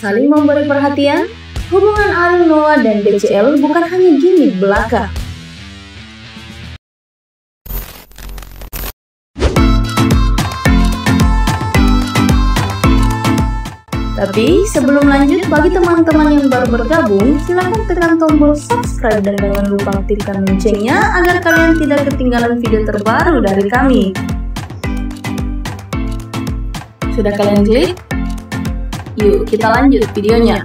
saling memberi perhatian, hubungan Ariel Noah dan BCL bukan hanya gimmick belaka. Tapi sebelum lanjut, bagi teman-teman yang baru bergabung, silahkan tekan tombol subscribe dan jangan lupa aktifkan loncengnya agar kalian tidak ketinggalan video terbaru dari kami. Sudah kalian klik? Yuk kita lanjut videonya.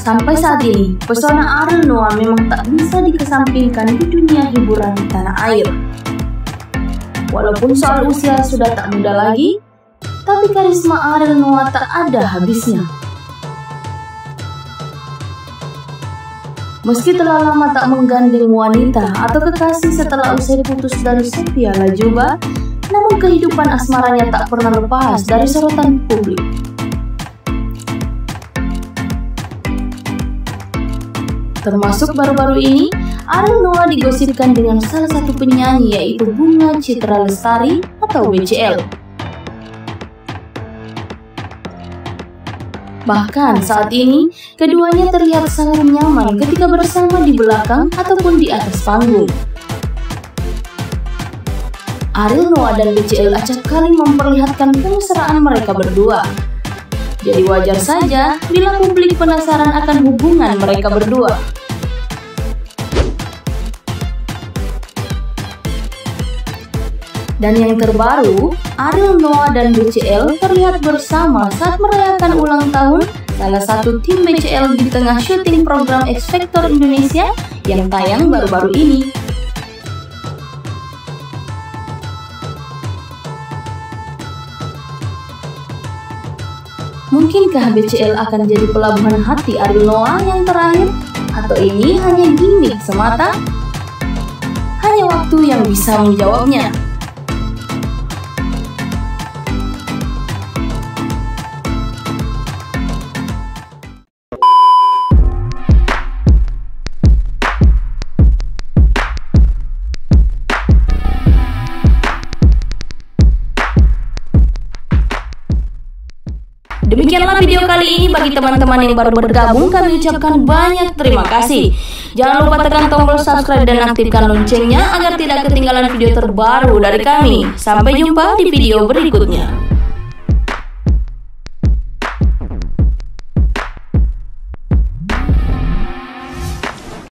Sampai saat ini, pesona Ariel Noah memang tak bisa dikesampingkan di dunia hiburan di tanah air. Walaupun soal usia sudah tak muda lagi, tapi karisma Ariel Noah tak ada habisnya. Meski telah lama tak menggandeng wanita atau kekasih setelah usai putus dari Sophia Lajuba, namun kehidupan asmaranya tak pernah lepas dari sorotan publik. Termasuk baru-baru ini, Ariel Noah digosipkan dengan salah satu penyanyi yaitu Bunga Citra Lestari atau BCL. Bahkan saat ini, keduanya terlihat sangat nyaman ketika bersama di belakang ataupun di atas panggung. Ariel Noah dan BCL acap kali memperlihatkan kemesraan mereka berdua. Jadi wajar saja bila publik penasaran akan hubungan mereka berdua. Dan yang terbaru, Ariel Noah dan BCL terlihat bersama saat merayakan ulang tahun salah satu tim BCL di tengah syuting program X Factor Indonesia yang tayang baru-baru ini. Mungkinkah BCL akan jadi pelabuhan hati Ariel Noah yang terakhir? Atau ini hanya gimmick semata? Hanya waktu yang bisa menjawabnya. Demikianlah video kali ini bagi teman-teman yang baru bergabung kami ucapkan banyak terima kasih. Jangan lupa tekan tombol subscribe dan aktifkan loncengnya agar tidak ketinggalan video terbaru dari kami. Sampai jumpa di video berikutnya.